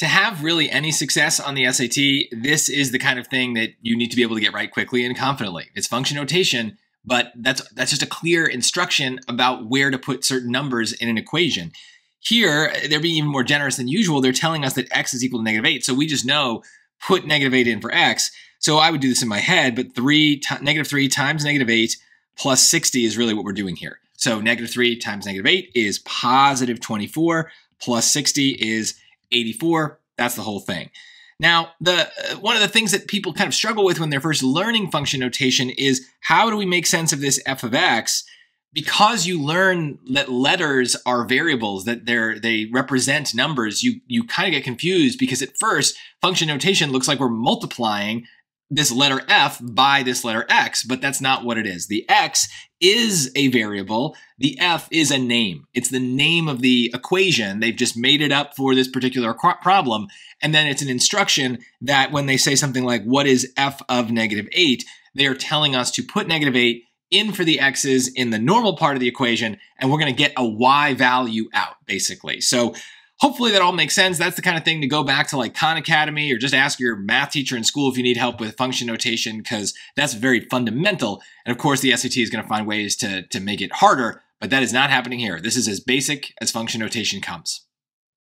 to have really any success on the SAT, this is the kind of thing that you need to be able to get right quickly and confidently. It's function notation, but that's that's just a clear instruction about where to put certain numbers in an equation. Here, they're being even more generous than usual. They're telling us that x is equal to negative 8. So we just know put negative 8 in for x. So I would do this in my head, but 3 negative 3 times negative 8 plus 60 is really what we're doing here. So negative 3 times negative 8 is positive 24 plus 60 is 84. That's the whole thing. Now, the uh, one of the things that people kind of struggle with when they're first learning function notation is how do we make sense of this f of x? Because you learn that letters are variables, that they're they represent numbers, you you kind of get confused because at first function notation looks like we're multiplying this letter f by this letter x, but that's not what it is. The x is a variable. The f is a name. It's the name of the equation. They've just made it up for this particular problem. And then it's an instruction that when they say something like, what is f of negative 8, they are telling us to put negative 8 in for the x's in the normal part of the equation, and we're going to get a y value out, basically. So hopefully that all makes sense. That's the kind of thing to go back to like Khan Academy or just ask your math teacher in school if you need help with function notation because that's very fundamental. And of course, the SAT is going to find ways to, to make it harder, but that is not happening here. This is as basic as function notation comes.